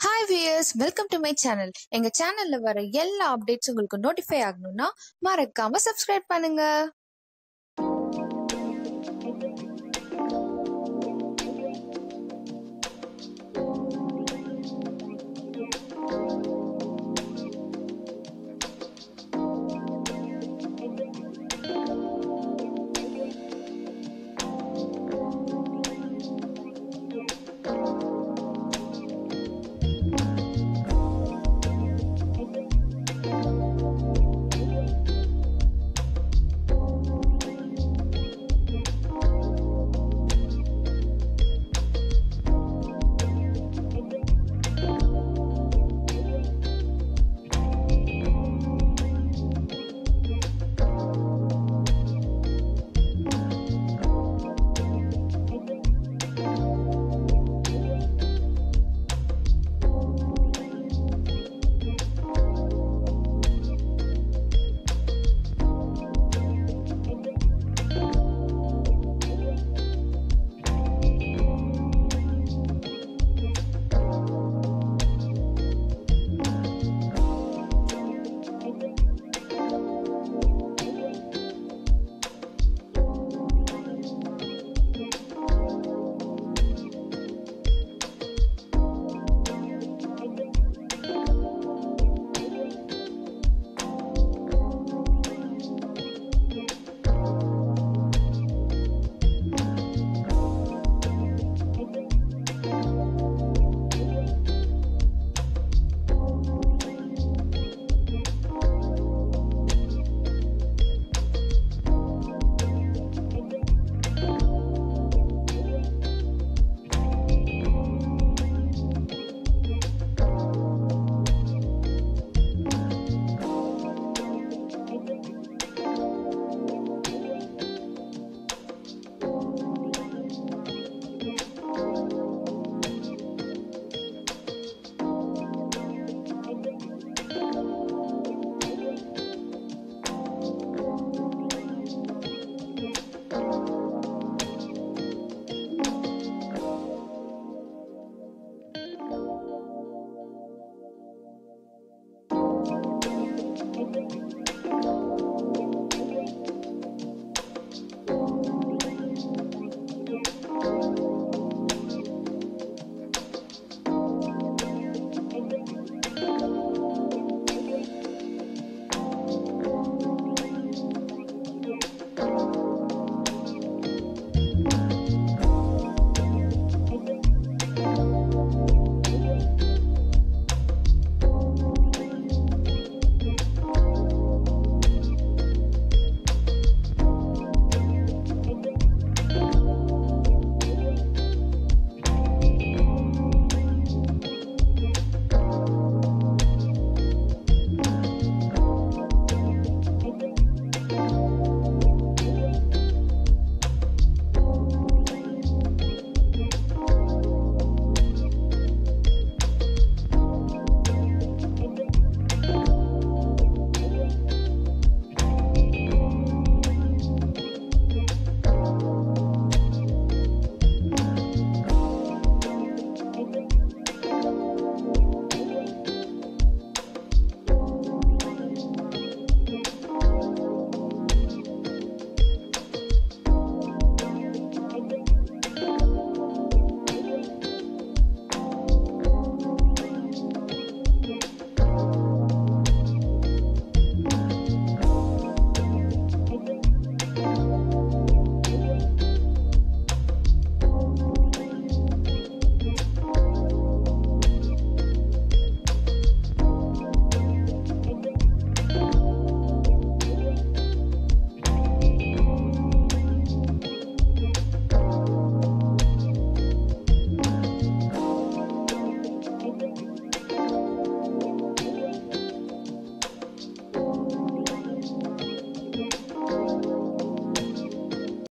Hi viewers welcome to my channel எங்க சேனல்ல வர எல்லா அப்டேட்ஸ் உங்களுக்கு நோட்டிஃபை ஆகணும்னா மறக்காம சப்ஸ்கிரைப் பண்ணுங்க.